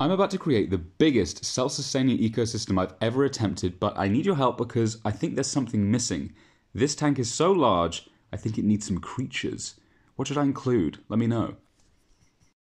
I'm about to create the biggest self sustaining ecosystem I've ever attempted, but I need your help because I think there's something missing. This tank is so large, I think it needs some creatures. What should I include? Let me know.